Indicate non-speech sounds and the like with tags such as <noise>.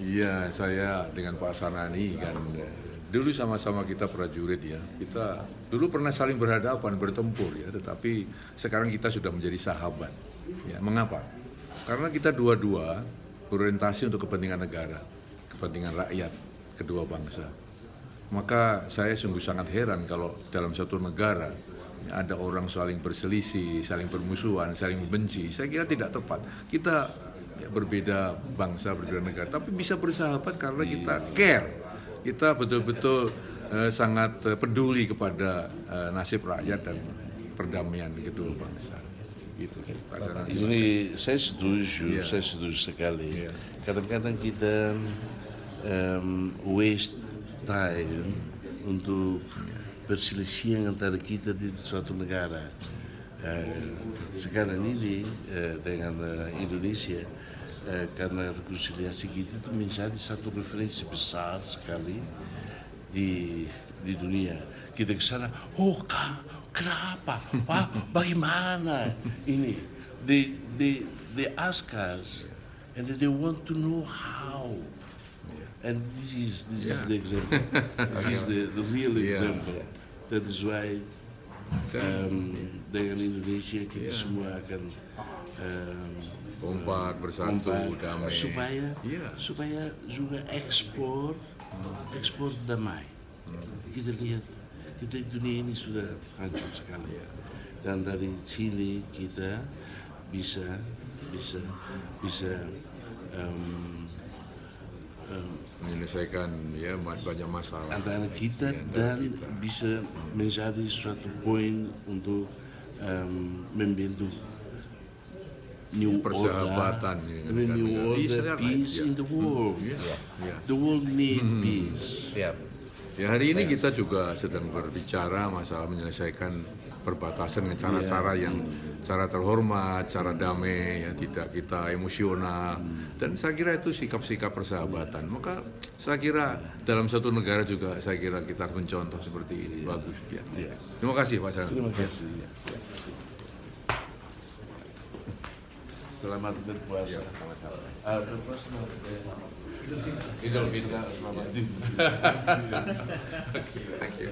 Iya, saya dengan Pak Sanani kan dulu sama-sama kita prajurit ya. Kita dulu pernah saling berhadapan, bertempur ya, tetapi sekarang kita sudah menjadi sahabat. Ya, mengapa? Karena kita dua-dua berorientasi untuk kepentingan negara, kepentingan rakyat kedua bangsa. Maka saya sungguh sangat heran kalau dalam satu negara ada orang saling berselisih, saling bermusuhan, saling membenci. Saya kira tidak tepat. Kita berbeda bangsa, berbeda negara, tapi bisa bersahabat karena kita care. Kita betul-betul eh, sangat eh, peduli kepada eh, nasib rakyat dan perdamaian kedua bangsa. Gitu. Ini saya setuju, Iya. saya setuju sekali. Iya. Kadang-kadang kita em, waste time untuk perselisihan antara kita di suatu negara. Eh, sekarang ini eh, dengan eh, Indonesia, eh, karena rekonsiliasi kita itu menjadi satu referensi besar sekali di di dunia. Kita ke sana, oh kak, kenapa? Wah, bagaimana ini? They they they ask us, and they want to know how. And this is this is Yeah. the example. <laughs> this is the, the real Yeah. example. That is why um, dengan Indonesia kita Yeah. semua akan um, Kompak, bersatu, kompak, damai. supaya Iya. supaya juga ekspor ekspor damai. Kita lihat kita dunia ini sudah hancur sekali dan dari sini kita bisa bisa bisa um, um, menyelesaikan ya banyak masalah. antara kita Di antara dan kita. bisa menjadi suatu poin untuk um, membentuk new Persahabatan, order, ya, and a new negara-negara. order, peace ya. in the world. Iya, iya. The world need peace. Siap. Ya hari ini kita juga sedang berbicara masalah menyelesaikan perbatasan dengan cara-cara yang cara terhormat, cara damai, ya tidak kita emosional. Dan saya kira itu sikap-sikap persahabatan. Maka saya kira dalam satu negara juga saya kira kita harus mencontoh seperti ini. Bagus ya. Terima kasih Pak Sanadi. Terima kasih. Selamat berpuasa. Ah, berpuasa. You don't need that. <laughs> <laughs> okay, thank you.